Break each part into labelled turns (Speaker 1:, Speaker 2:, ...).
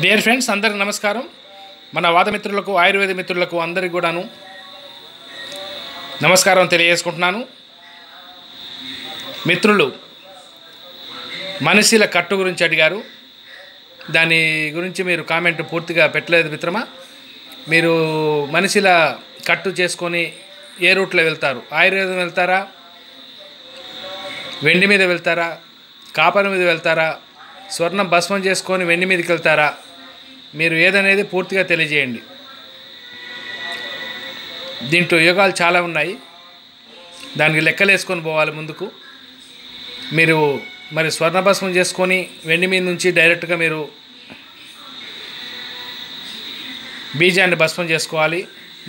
Speaker 1: Dear friends అందరికి నమస్కారం. మన వాద మిత్రులకు ఆయుర్వేద మిత్రులకు అందరికి కూడాను నమస్కారం తెలియజేసుకుంటున్నాను. మిత్రులు మనిషిల కట్టు గురించి అడిగారు. దాని గురించి మీరు కామెంట్ పూర్తిగా పెట్టలేదు మిత్రమా? మీరు మనిషిల కట్టు చేసుకొని ఏ రూట్లో వెళ్తారు? ఆయుర్వేదం వెళ్తారా? వెండి మీద వెళ్తారా? కాపర్ మీద వెళ్తారా? స్వర్ణం భస్మం చేసుకొని వెండి మీదకి వెళ్తారా? మీరు ఏదనేది పూర్తిగా తెలియజేయండి. దీంట్లో యోగాలు చాలా ఉన్నాయి. దానికి లెక్కలు వేసుకొని పోవాలి ముందుకు. మీరు మరి స్వర్ణ భస్మం చేసుకొని వెండి మీద నుంచి డైరెక్ట్గా మీరు బీజాన్ని భస్మం చేసుకోవాలి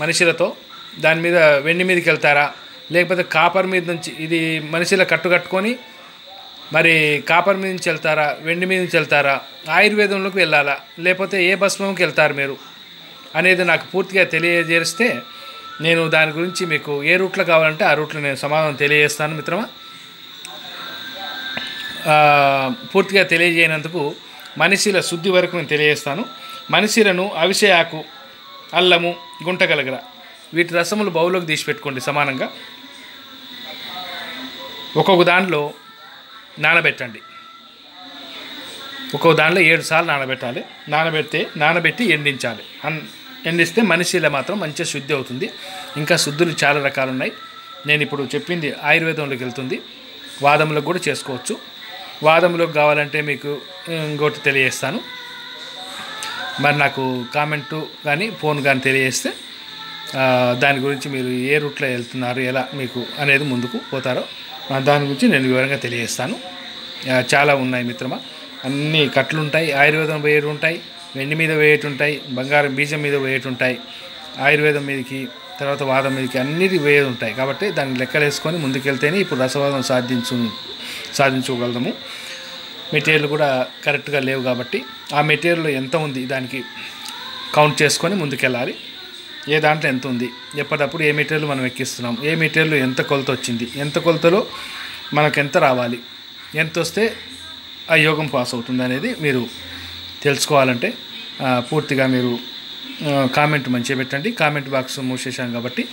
Speaker 1: మనుషులతో. దాని మీద వెండి మీదకి వెళ్తారా? లేకపోతే కాపర్ మీద నుంచి ఇది మనుషుల కట్టు కట్టుకొని మరి కాపర్ మీద నుంచి వెళ్తారా వెండి మీద నుంచి వెళ్తారా ఆయుర్వేదంలోకి వెళ్ళాలా లేకపోతే ఏ భస్మంకి వెళ్తారు మీరు అనేది నాకు పూర్తిగా తెలియజేస్తే నేను దాని గురించి మీకు ఏ రూట్లో కావాలంటే ఆ రూట్లో నేను సమాధానం తెలియజేస్తాను మిత్రమా? పూర్తిగా తెలియజేయనందుకు మనిషిల శుద్ధి వరకు నేను తెలియజేస్తాను. మనిషిలను అవిషయాకు ఆకు అల్లము గుంటగలగర వీటి రసములు బౌలోకి తీసి పెట్టుకోండి సమానంగా. ఒక్కొక్క దాంట్లో నానబెట్టండి. ఒక్కో దాంట్లో ఏడు సార్లు నానబెట్టాలి. నానబెడితే నానబెట్టి ఎండించాలి. అన్ ఎండిస్తే మనిషిలో మాత్రం మంచిగా శుద్ధి అవుతుంది. ఇంకా శుద్ధులు చాలా రకాలు ఉన్నాయి నేను ఇప్పుడు చెప్పింది ఆయుర్వేదంలోకి వెళ్తుంది. వాదంలోకి కూడా చేసుకోవచ్చు. వాదంలోకి కావాలంటే మీకు ఇంకోటి తెలియజేస్తాను. మరి నాకు కామెంటు కానీ ఫోన్ కానీ తెలియజేస్తే దాని గురించి మీరు ఏ రూట్లో వెళ్తున్నారు ఎలా మీకు అనేది ముందుకు పోతారో దాని గురించి నేను వివరంగా తెలియజేస్తాను. చాలా ఉన్నాయి మిత్రమా. అన్ని కట్లుంటాయి ఆయుర్వేదం వేయటు ఉంటాయి వెండి మీద వేయటు ఉంటాయి బంగారం బీజం మీద వేయటు ఉంటాయి ఆయుర్వేదం మీదకి తర్వాత వాదం మీదకి అన్నిటి వేయదు ఉంటాయి కాబట్టి దాన్ని లెక్కలేసుకొని ముందుకెళ్తేనే ఇప్పుడు రసవాదం సాధించు సాధించగలము మెటీరియల్ కూడా కరెక్ట్గా లేవు కాబట్టి ఆ మెటీరియల్ ఎంత ఉంది దానికి కౌంట్ చేసుకొని ముందుకెళ్ళాలి. ఏ దాంట్లో ఎంత ఉంది? ఎప్పటికప్పుడు ఏ మెటీరియల్ మనం ఎక్కిస్తున్నాం? ఏ మెటీరియల్ ఎంత కొలత వచ్చింది? ఎంత కొలతలో మనకు ఎంత రావాలి? ఎంత వస్తే ఆ యోగం పాస్ అవుతుంది అనేది మీరు తెలుసుకోవాలంటే పూర్తిగా మీరు కామెంట్ మంచిగా పెట్టండి. కామెంట్ బాక్స్ మూసేసాం కాబట్టి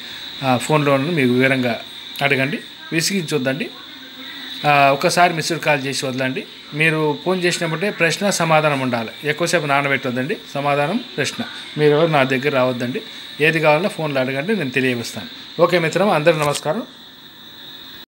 Speaker 1: ఫోన్లో మీకు వివరంగా అడగండి. విసిగించొద్దండి. ఒకసారి మిస్డ్ కాల్ చేసి వదలండి. మీరు ఫోన్ చేసినప్పుడే ప్రశ్న సమాధానం ఉండాలి. ఎక్కువసేపు నానబెట్టొద్దండి. సమాధానం ప్రశ్న. మీరు ఎవరు నా దగ్గర రావద్దండి. ఏది కావాలన్నా ఫోన్లో అడగండి నేను తెలియజేస్తాను. ఓకే మిత్రం అందరూ నమస్కారం.